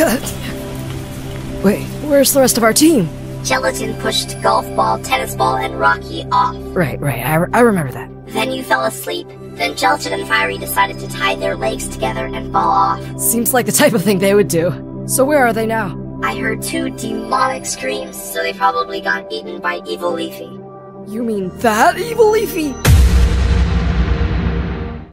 Wait, where's the rest of our team? Gelatin pushed Golf Ball, Tennis Ball, and Rocky off. Right, right, I, I remember that. Then you fell asleep. Then Gelatin and Firey decided to tie their legs together and fall off. Seems like the type of thing they would do. So where are they now? I heard two demonic screams, so they probably got eaten by Evil Leafy. You mean that evil Leafy?